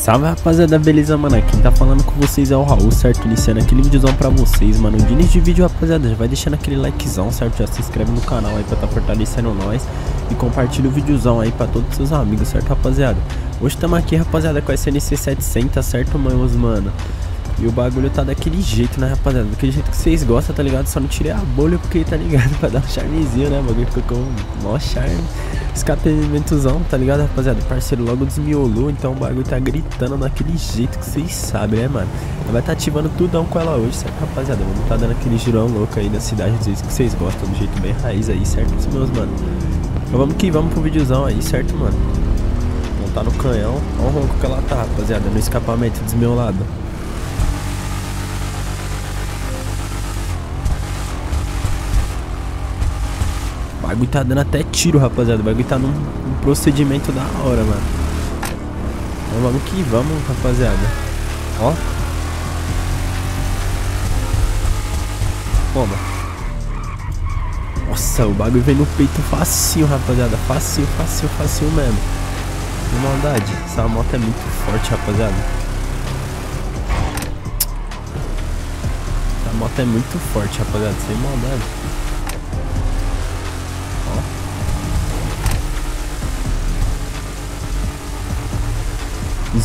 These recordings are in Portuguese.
Salve rapaziada, beleza mano? Quem tá falando com vocês é o Raul, certo? Iniciando aquele videozão pra vocês, mano. De início de vídeo, rapaziada, já vai deixando aquele likezão, certo? Já se inscreve no canal aí pra tá fortalecendo nós E compartilha o videozão aí pra todos os seus amigos, certo rapaziada? Hoje estamos aqui, rapaziada, com a SNC 700, certo, meus mano? E o bagulho tá daquele jeito, né, rapaziada? Daquele jeito que vocês gostam, tá ligado? Só não tirei a bolha porque, tá ligado? pra dar um charmezinho, né? O bagulho ficou com mó charme. Escapamentozão, tá ligado, rapaziada? O parceiro logo desmiolou, então o bagulho tá gritando daquele jeito que vocês sabem, né, mano? Vai tá ativando tudão com ela hoje, certo, rapaziada? Vamos tá dando aquele girão louco aí na cidade, do jeito que vocês gostam, do jeito bem raiz aí, certo, meus mano? Então vamos que vamos pro videozão aí, certo, mano? Vamos tá no canhão. Olha o ronco que ela tá, rapaziada, no escapamento desmiolado. Bagulho tá dando até tiro, rapaziada. O bagulho tá num, num procedimento da hora, mano. Então vamos que vamos, rapaziada. Ó. Toma. Nossa, o bagulho vem no peito facinho, rapaziada. Facinho, facinho, facinho mesmo. De maldade. Essa moto é muito forte, rapaziada. Essa moto é muito forte, rapaziada. Sem maldade.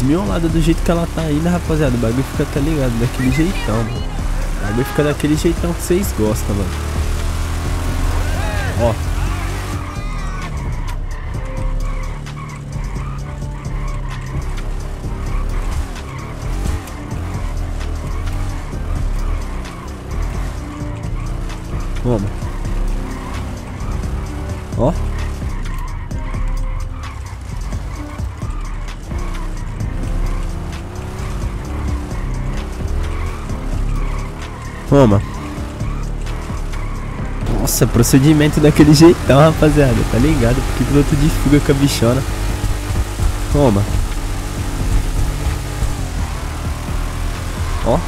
Esmiolada do jeito que ela tá ainda, rapaziada. O bagulho fica, tá ligado? Daquele jeitão, mano. O bagulho fica daquele jeitão que vocês gostam, mano. Ó. Toma. Ó. Toma. Nossa, procedimento daquele jeitão, rapaziada. Tá ligado? Porque piloto de fuga com a bichona. Toma. Ó.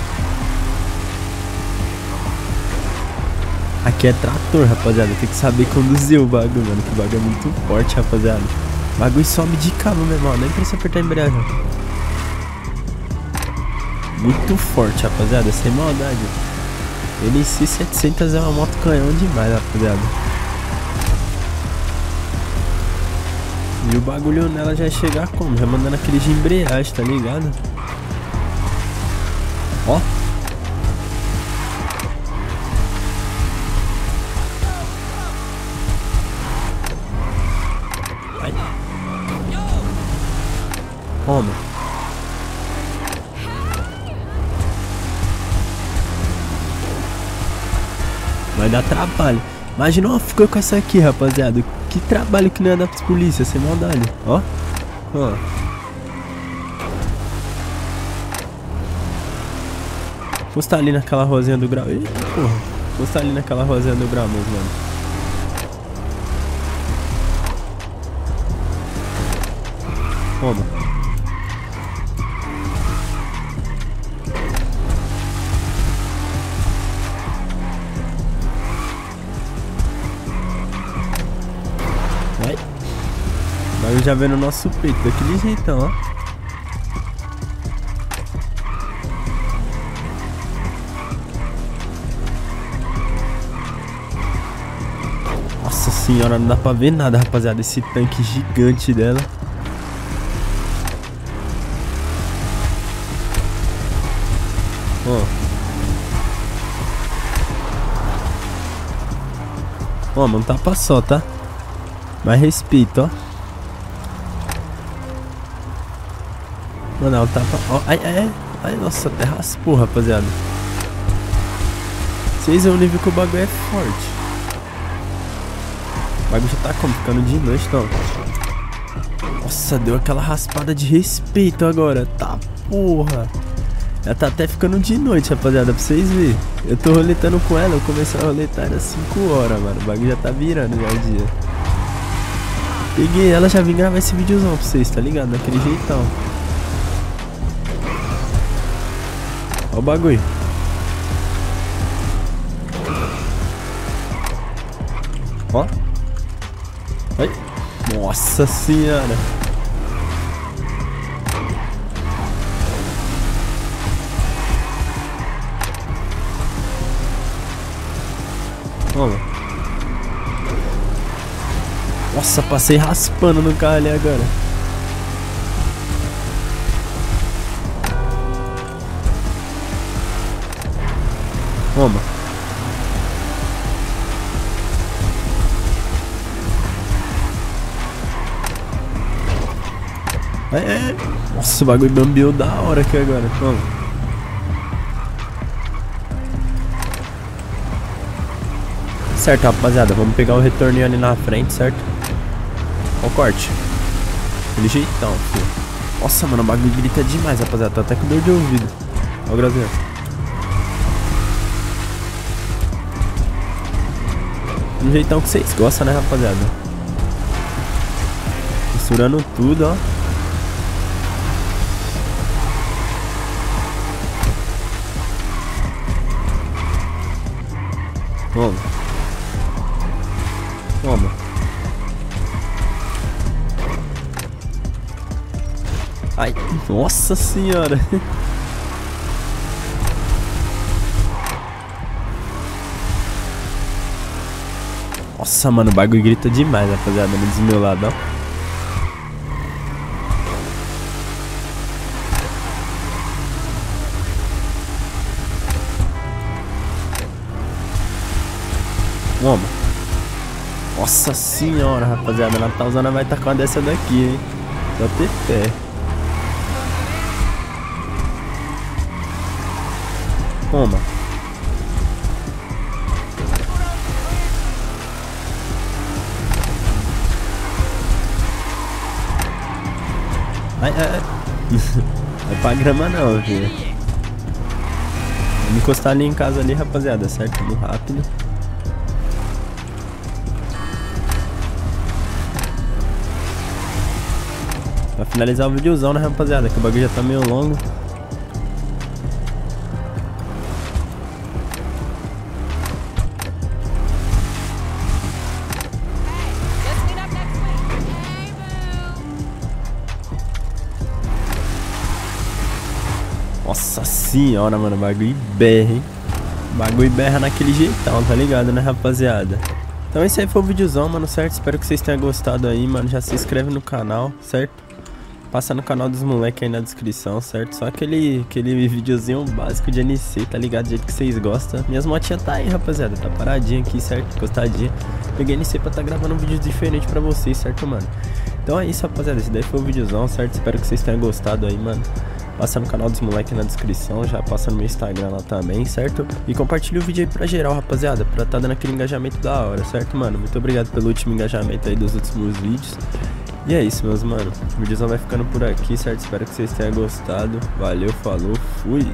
Aqui é trator, rapaziada. Tem que saber conduzir o bagulho, mano. Que bagulho é muito forte, rapaziada. O bagulho sobe de cabo mesmo, ó. Nem precisa apertar a embreagem. Muito forte, rapaziada. Sem maldade. NC 700 é uma moto canhão demais, rapaziada. E o bagulho nela já chegar como? Já mandando aquele de embreagem, tá ligado? Ó. Vai dar trabalho. Imagina uma fuga com essa aqui, rapaziada. Que trabalho que não ia dar pros polícia, sem maldade. Ó. Ó. Postar ali naquela rosinha do grau. Eita, porra. Postar ali naquela rosinha do grau, meus mano. Aí já vendo o nosso peito, daquele jeitão, ó. Nossa senhora, não dá pra ver nada, rapaziada. Esse tanque gigante dela. Ó. Ó, mano, tapa só, tá? Mais respeito, ó. Mano, ela tava. Ó, ai, ai, ai, nossa, até raspou, rapaziada. Vocês é o nível que o bagulho é forte. O bagulho já tá como? Ficando de noite, então. Nossa, deu aquela raspada de respeito agora. Tá, porra. Ela tá até ficando de noite, rapaziada, pra vocês verem. Eu tô roletando com ela, eu comecei a roletar às 5 horas, mano. O bagulho já tá virando já o dia. Peguei ela, já vim gravar esse videozão pra vocês, tá ligado? Daquele jeitão. Ó o bagulho. Ó. Ai. Nossa senhora. Toma. Nossa, passei raspando no carro ali agora. Toma. É, é. Nossa, o bagulho bambiou da hora aqui agora. Vamos. Certo, rapaziada. Vamos pegar o retorninho ali na frente, certo? Ó o corte. Aquele jeitão, filho. Nossa, mano, o bagulho grita demais, rapaziada. Tô até com dor de ouvido. Ó o. Do jeitão que vocês gostam, né, rapaziada? Misturando tudo, ó. Toma. Nossa senhora. Nossa, mano, o bagulho grita demais, rapaziada, no do meu lado, ó. Vamos. Nossa senhora, rapaziada, Natalzana vai estar com uma dessa daqui, hein. Só ter fé. Toma. Ai, ai, ai. É pra grama não, filho. Vamos encostar ali em casa ali, rapaziada, certo? Muito rápido. Pra finalizar o videozão, né, rapaziada? Que o bagulho já tá meio longo. Senhora, mano, bagulho berra, hein? Bagulho berra naquele jeitão, tá ligado, né, rapaziada? Então esse aí foi o videozão, mano, certo? Espero que vocês tenham gostado aí, mano. Já se inscreve no canal, certo? Passa no canal dos moleques aí na descrição, certo? Só aquele, aquele videozinho básico de NC, tá ligado? Do jeito que vocês gostam. Minhas motinhas tá aí, rapaziada. Tá paradinha aqui, certo? Encostadinha. Peguei NC pra tá gravando um vídeo diferente pra vocês, certo, mano? Então é isso, rapaziada. Esse daí foi o videozão, certo? Espero que vocês tenham gostado aí, mano. Passa no canal dos moleques na descrição, já passa no meu Instagram lá também, certo? E compartilha o vídeo aí pra geral, rapaziada, pra tá dando aquele engajamento da hora, certo, mano? Muito obrigado pelo último engajamento aí dos últimos vídeos. E é isso, meus mano. O vídeo vai ficando por aqui, certo? Espero que vocês tenham gostado. Valeu, falou, fui!